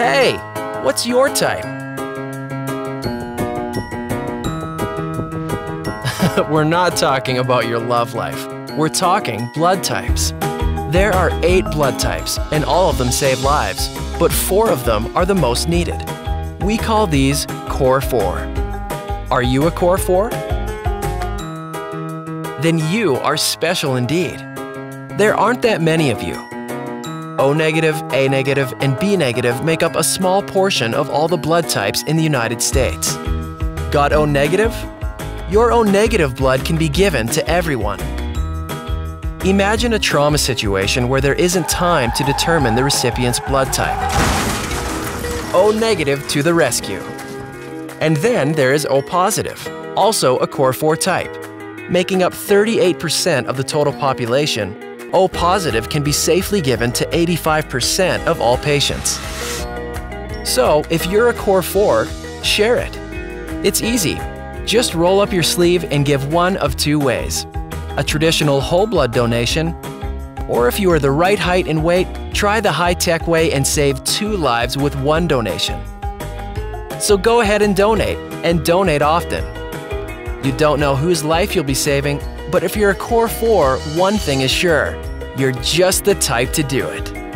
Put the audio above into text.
Hey, what's your type? We're not talking about your love life. We're talking blood types. There are eight blood types, and all of them save lives, but four of them are the most needed. We call these Core 4. Are you a Core 4? Then you are special indeed. There aren't that many of you. O negative, A negative, and B negative make up a small portion of all the blood types in the United States. Got O negative? Your O negative blood can be given to everyone. Imagine a trauma situation where there isn't time to determine the recipient's blood type. O negative to the rescue. And then there is O positive, also a core 4 type. Making up 38% of the total population, O positive can be safely given to 85% of all patients. So, if you're a core 4, share it. It's easy. Just roll up your sleeve and give one of two ways a traditional whole blood donation, or if you are the right height and weight, try the high tech way and save two lives with one donation. So go ahead and donate, and donate often. You don't know whose life you'll be saving, but if you're a core 4, one thing is sure you're just the type to do it.